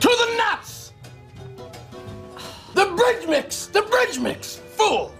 To the nuts! The bridge mix! The bridge mix! Fool!